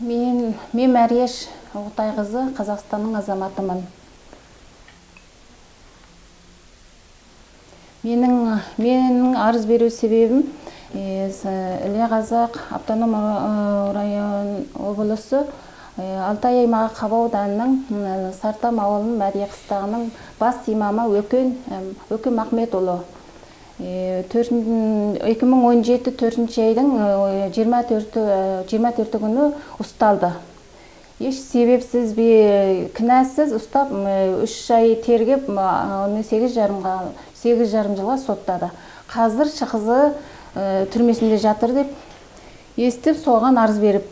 мен мен мәреш оғытайқызы қазақстанның азаматымын. Менің менің арыз беру себебім іле қазақ автоном ра- район облысы алтай аймағы қаба ауданының м, сартам ауылының мәрия қыстағының бас имамы өкен өкен махметұлы эки миң он жети төртүнчү айдын э, жыйырма төртү э, жыйырма төртү күнү усталды кінәсіз ұстап э, үш ай тергеп оны сегиз жарымга жарым жылға соттады. Қазір қызы түрмесінде жатыр деп естіп соған арыз беріп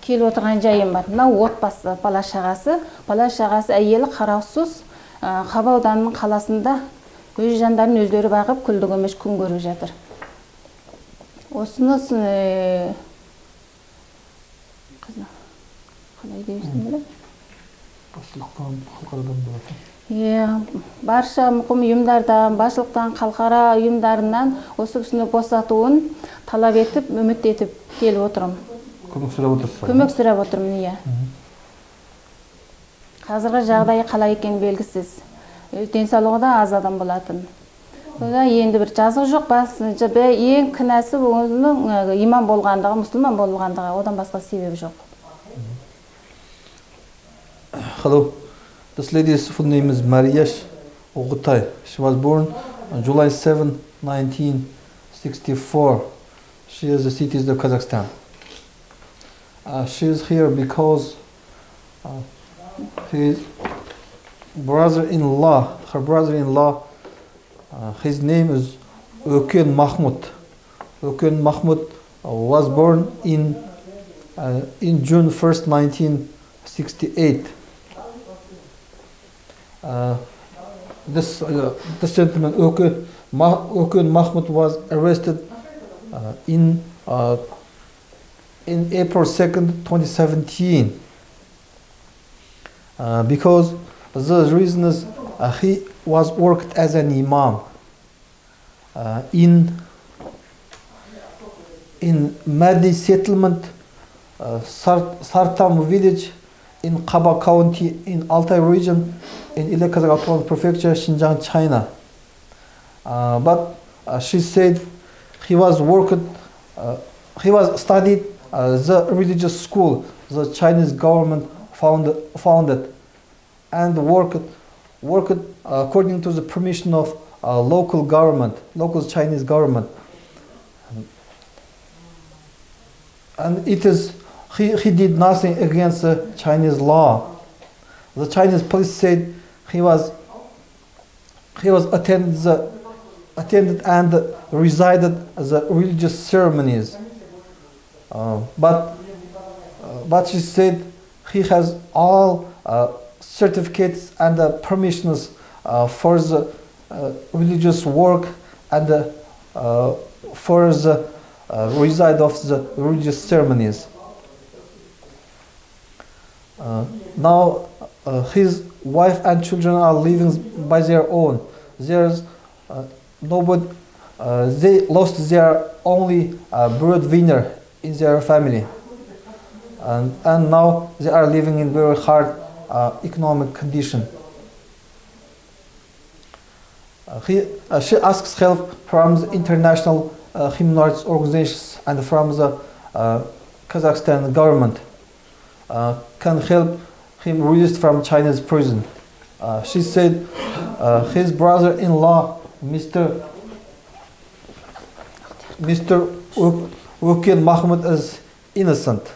келіп отырған жайым бар. Мынау отбасы бала шағасы бала шағасы әйелі қараусыз қабауданның қаласында өз жандарын өздері бағып күлді көмеш күн көріп жатыр. Осыны э, қалай дейсің біле. Басшылықтан халықарадан болады иә барша мұқым ұйымдардан басшылықтан халықара ұйымдарынан осы кісіні босатуын талап етіп үміт етіп келіп отырмын. Көмек сұрап отырсыз көмек сұрап отырмын иә. Қазіргі жағдайы қалай екені белгісіз. Денсаулығы да аз адам болатын содан енді бір жазық жоқ бас ең кінәсі ә, имам болғандығы мұсылман болғандығы одан басқа себеп жоқ Hello, this lady's full name is Mariyesh Ogutai. She was born on July 7, 1964. She is a citizen of Kazakhstan. Uh, she is here because uh, his brother-in-law, her brother-in-law, uh, his name is Öken Mahmud. Öken Mahmud was born in uh, in June 1st, 1968. Uh, this uh, this gentleman Öken, Ma- Öken Mahmud was arrested uh, in uh, in April 2nd, 2017. Uh, because the reason is uh, he was worked as an imam uh, in in Madi settlement, uh, Sart- Sartam village in Kaba County in Altai region in Ile Kazakh Autonomous Prefecture, Xinjiang, China. Uh, but uh, she said he was worked, uh, he was studied uh, the religious school the Chinese government founded, founded and worked, worked according to the permission of uh, local government, local Chinese government. And it is, he, he did nothing against the Chinese law. The Chinese police said he was, he was attended, the, attended and resided the religious ceremonies. Uh, but, uh, but she said he has all uh, certificates and uh, permissions uh, for the uh, religious work and uh, for the reside of the religious ceremonies. Now his wife and children are living by their own. There's nobody. They lost their only breadwinner in their family, and and now they are living in very hard economic condition. Uh, he, uh, she asks help from the international uh, human rights organizations and from the uh, Kazakhstan government. Uh, can help him released from Chinese prison. Uh, she said uh, his brother-in-law, Mr. Mr. Öken Mahmud, is innocent.